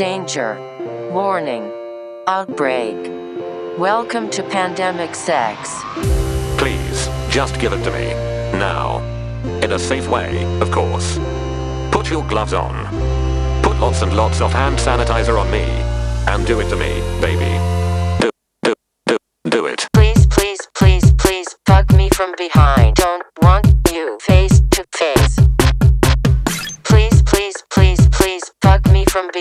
Danger. Warning. Outbreak. Welcome to Pandemic Sex. Please, just give it to me. Now. In a safe way, of course. Put your gloves on. Put lots and lots of hand sanitizer on me. And do it to me, baby. Do, do, do, do it. Please, please, please, please, fuck me from behind. Don't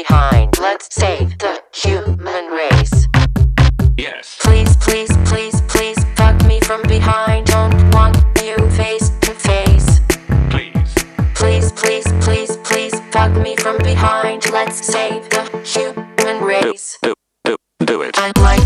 behind. Let's save the human race. Yes. Please, please, please, please, fuck me from behind. Don't want you face to face. Please. Please, please, please, please, fuck me from behind. Let's save the human race. do, do, do do it. I like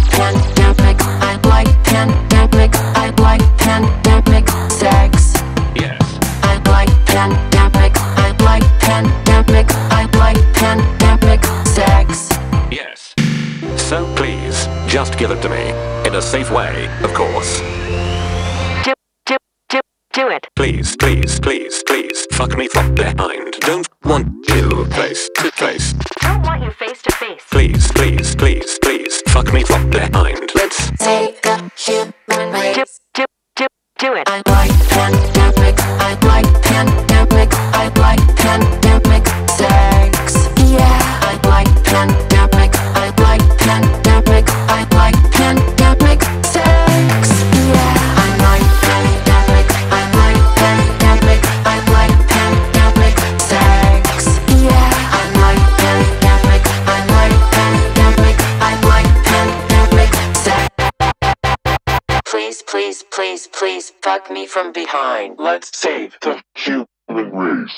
So please, just give it to me. In a safe way, of course. Do, do, do, do it. Please, please, please, please, fuck me from behind. Don't want you face to face. Don't want you face to face. Please, please, please, please, fuck me from behind. Let's Save the human Please, please, please, please, fuck me from behind. Let's save the human race.